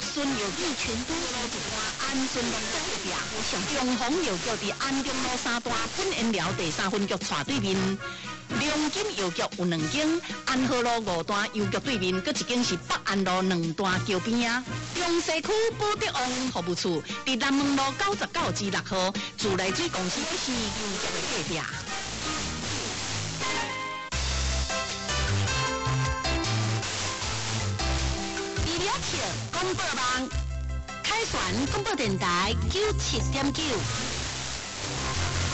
顺药店全都路一段安顺路隔壁，上中丰药局伫安中路三段粉烟寮第三分局斜对面。龙金药局有两间，安和路五段邮局对面，搁一间是北安路两段桥边啊。中西区保德王服务处伫南门路九十九至六号，自来水公司是邮局的隔壁。一条广播网，开船广播电台九七点九。Thank.